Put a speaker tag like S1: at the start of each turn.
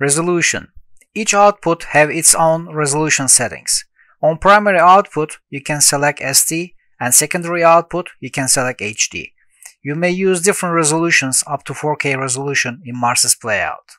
S1: Resolution Each output have its own resolution settings. On primary output, you can select SD and secondary output, you can select HD. You may use different resolutions up to 4K resolution in Marsis Playout.